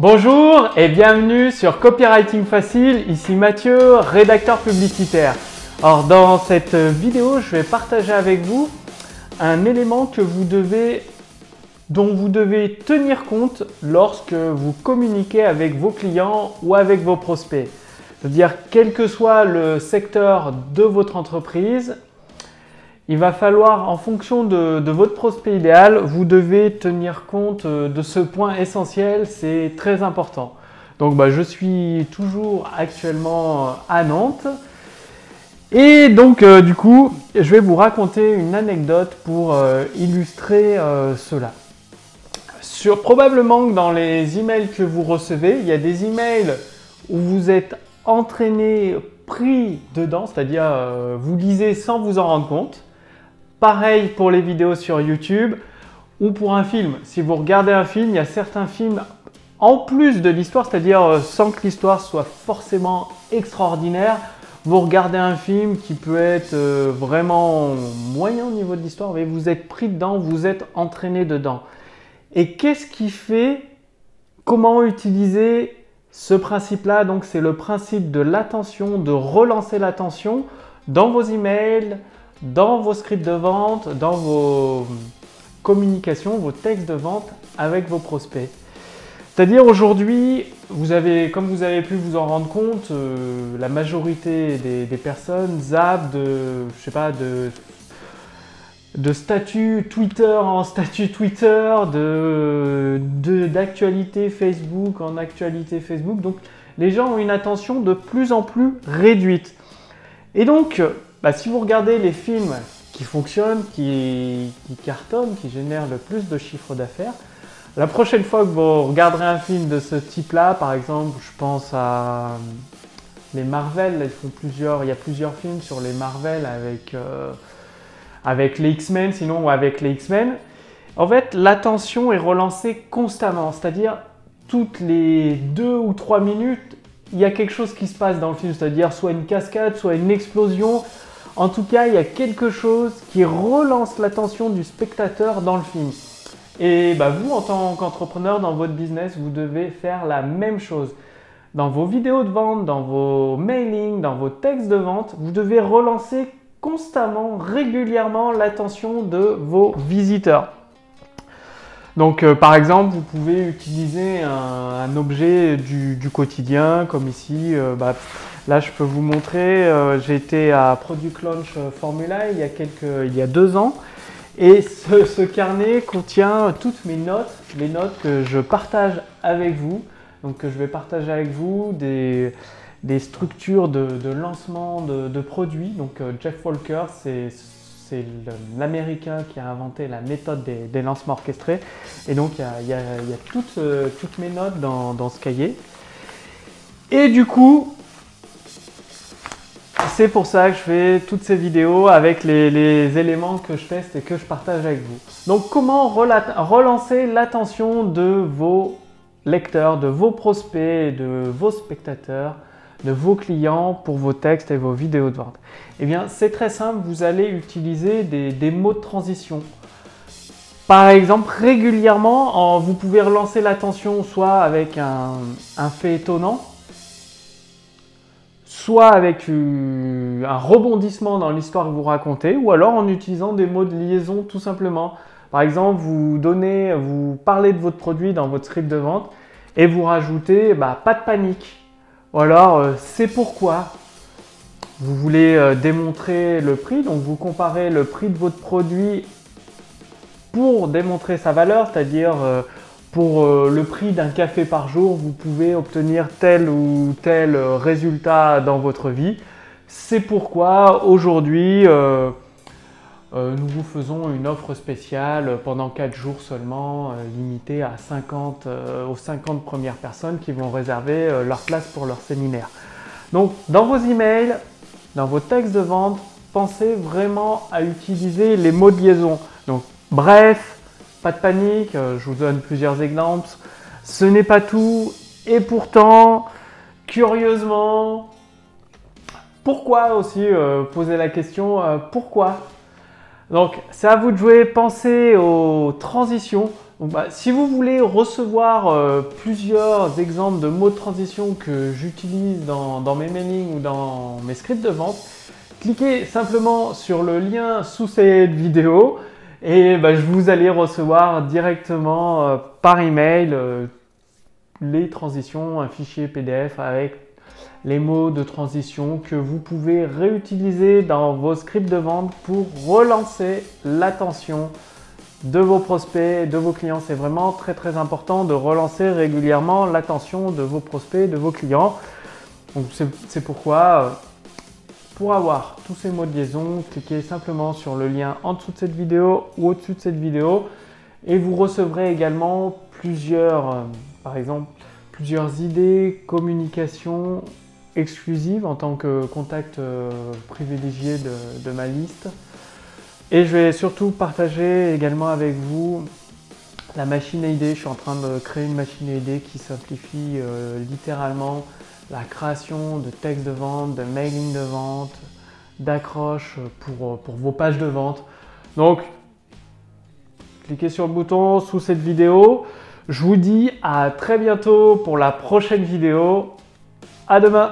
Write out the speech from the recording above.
Bonjour et bienvenue sur Copywriting Facile, ici Mathieu, rédacteur publicitaire. Alors dans cette vidéo, je vais partager avec vous un élément que vous devez, dont vous devez tenir compte lorsque vous communiquez avec vos clients ou avec vos prospects. C'est-à-dire quel que soit le secteur de votre entreprise, il va falloir, en fonction de, votre prospect idéal, vous devez tenir compte euh, de ce point essentiel, c'est très important. Donc bah, je suis toujours actuellement à Nantes. Et donc euh, du coup, je vais vous raconter une anecdote pour euh, illustrer cela. Sur, probablement que dans les emails que vous recevez, il y a des emails où vous êtes entraîné, pris dedans, c'est-à-dire vous lisez sans vous en rendre compte. Pareil pour les vidéos sur YouTube ou pour un film. Si vous regardez un film, il y a certains films en plus de l'histoire, c'est-à-dire euh, sans que l'histoire soit forcément extraordinaire, vous regardez un film qui peut être euh, vraiment moyen au niveau de l'histoire, mais vous êtes pris dedans, vous êtes entraîné dedans. Et qu'est-ce qui fait Comment utiliser ce principe-là? Donc c'est le principe de l'attention, de relancer l'attention dans vos emails, dans vos scripts de vente, dans vos communications, vos textes de vente avec vos prospects. C'est-à-dire aujourd'hui, vous avez, comme vous avez pu vous en rendre compte, euh, la majorité des, personnes zappent de, je sais pas, de, de statut Twitter en statut Twitter, de, d'actualité Facebook en actualité Facebook. Donc les gens ont une attention de plus en plus réduite. Et donc, bah, si vous regardez les films qui fonctionnent, qui, cartonnent, qui génèrent le plus de chiffre d'affaires, la prochaine fois que vous regarderez un film de ce type-là, par exemple, je pense à euh, les Marvel, ils font plusieurs, il y a plusieurs films sur les Marvel avec, euh, avec les X-Men, sinon avec les X-Men. En fait, l'attention est relancée constamment, c'est-à-dire toutes les deux ou trois minutes, il y a quelque chose qui se passe dans le film, c'est-à-dire soit une cascade, soit une explosion, en tout cas, il y a quelque chose qui relance l'attention du spectateur dans le film. Et bah, vous, en tant qu'entrepreneur dans votre business, vous devez faire la même chose. Dans vos vidéos de vente, dans vos mailings, dans vos textes de vente, vous devez relancer constamment, régulièrement l'attention de vos visiteurs. Donc, euh, par exemple, vous pouvez utiliser un, objet du, quotidien, comme ici. Euh, bah, Là, je peux vous montrer, euh, été à Product Launch euh, Formula il y a, quelques, il y a deux ans. Et ce, carnet contient toutes mes notes, les notes que je partage avec vous. Donc, que je vais partager avec vous des, structures de, lancement de, produits. Donc, Jeff Walker, c'est l'américain qui a inventé la méthode des, lancements orchestrés. Et donc, il y a, toutes, toutes, mes notes dans, dans ce cahier. Et du coup, c'est pour ça que je fais toutes ces vidéos avec les, éléments que je teste et que je partage avec vous. Donc comment relancer l'attention de vos lecteurs, de vos prospects, de vos spectateurs, de vos clients pour vos textes et vos vidéos de vente Eh bien c'est très simple, vous allez utiliser des, mots de transition. Par exemple, régulièrement, vous pouvez relancer l'attention soit avec un fait étonnant, soit avec un rebondissement dans l'histoire que vous racontez, ou alors en utilisant des mots de liaison tout simplement. Par exemple, vous donnez, vous parlez de votre produit dans votre script de vente et vous rajoutez bah, pas de panique. Ou alors euh, c'est pourquoi. Vous voulez euh, démontrer le prix, donc vous comparez le prix de votre produit pour démontrer sa valeur, c'est-à-dire euh, pour le prix d'un café par jour, vous pouvez obtenir tel ou tel résultat dans votre vie. C'est pourquoi aujourd'hui, nous vous faisons une offre spéciale pendant 4 jours seulement, limitée à 50, aux 50 premières personnes qui vont réserver leur place pour leur séminaire. Donc, dans vos emails, dans vos textes de vente, pensez vraiment à utiliser les mots de liaison. Donc, bref, pas de panique, euh, je vous donne plusieurs exemples. Ce n'est pas tout, et pourtant, curieusement, pourquoi aussi euh, poser la question euh, pourquoi Donc, c'est à vous de jouer. Pensez aux transitions. bah, si vous voulez recevoir euh, plusieurs exemples de mots de transition que j'utilise dans, mes mailings ou dans mes scripts de vente, cliquez simplement sur le lien sous cette vidéo et bah, je vous allez recevoir directement euh, par email euh, les transitions, un fichier PDF avec les mots de transition que vous pouvez réutiliser dans vos scripts de vente pour relancer l'attention de vos prospects, de vos clients. C'est vraiment très très important de relancer régulièrement l'attention de vos prospects, de vos clients. C'est pourquoi euh, pour avoir tous ces mots de liaison, cliquez simplement sur le lien en dessous de cette vidéo ou au-dessus de cette vidéo et vous recevrez également plusieurs, euh, par exemple, plusieurs idées, communications exclusives en tant que contact euh, privilégié de ma liste. Et je vais surtout partager également avec vous la machine à idées. Je suis en train de créer une machine à idées qui simplifie euh, littéralement la création de textes de vente, de mailing de vente, d'accroches pour, euh, pour vos pages de vente. Donc, cliquez sur le bouton sous cette vidéo. Je vous dis à très bientôt pour la prochaine vidéo. À demain